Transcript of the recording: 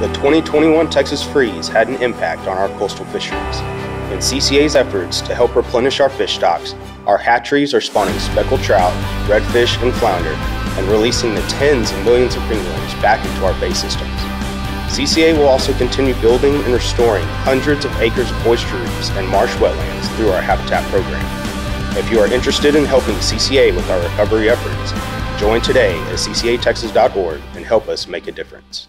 The 2021 Texas freeze had an impact on our coastal fisheries. In CCA's efforts to help replenish our fish stocks, our hatcheries are spawning speckled trout, redfish, and flounder, and releasing the tens of millions of fingerlings back into our bay systems. CCA will also continue building and restoring hundreds of acres of oyster reefs and marsh wetlands through our habitat program. If you are interested in helping CCA with our recovery efforts, join today at ccatexas.org and help us make a difference.